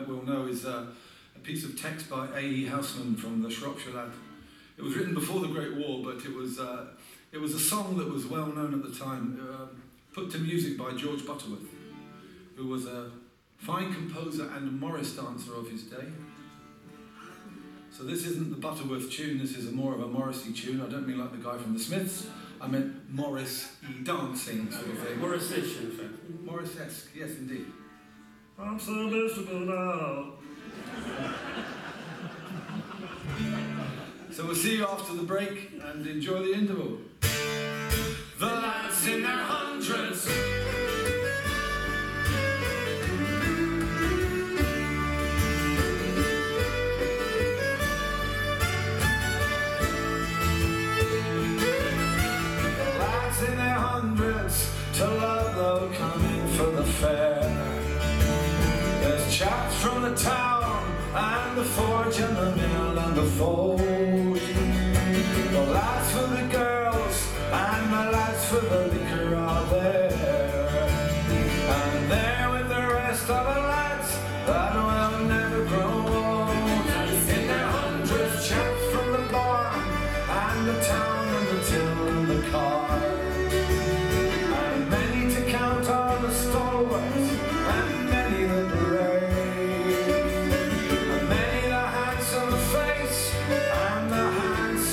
will know, is uh, a piece of text by A.E. Housman from the Shropshire Lad. It was written before the Great War, but it was, uh, it was a song that was well known at the time, uh, put to music by George Butterworth, who was a fine composer and Morris dancer of his day. So this isn't the Butterworth tune, this is a more of a Morrissey tune. I don't mean like the guy from the Smiths, I meant Morris-y dancing sort of thing. In fact. Morris-esque, yes indeed. I'm so miserable now. so we'll see you after the break and enjoy the interval. The town and the forge and the mill and the fold. The lads for the girls and the lads for the liquor are there.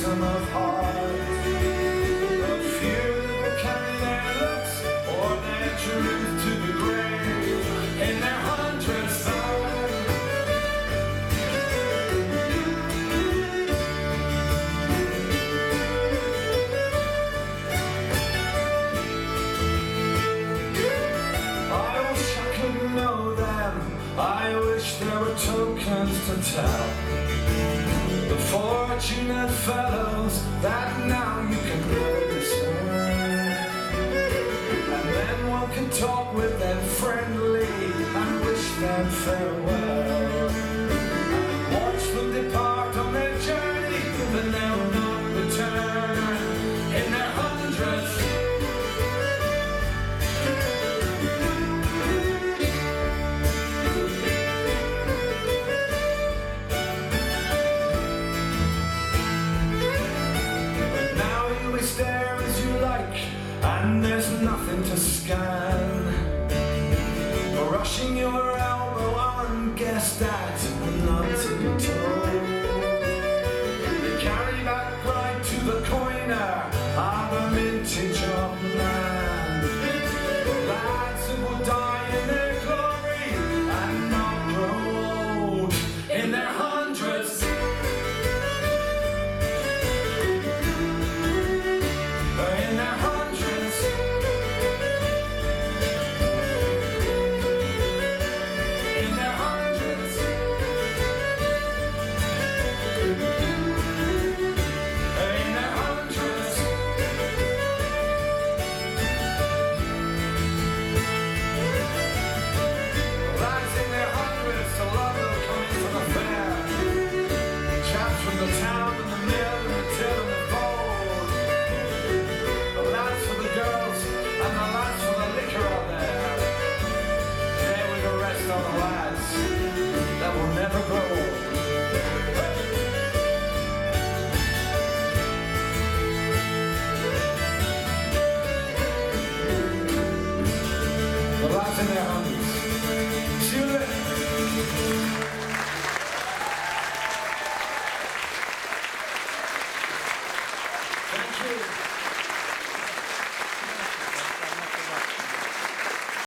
Handsome of heart. A few carry looks or their truth to the grave. In their hundreds, I wish I could know them. I wish there were tokens to tell. Fortunate fellows that now you can really discern. And then one can talk with them friendly and wish them farewell. And there's nothing to scan. Brushing your elbow unguessed at and not to. In their hundreds. See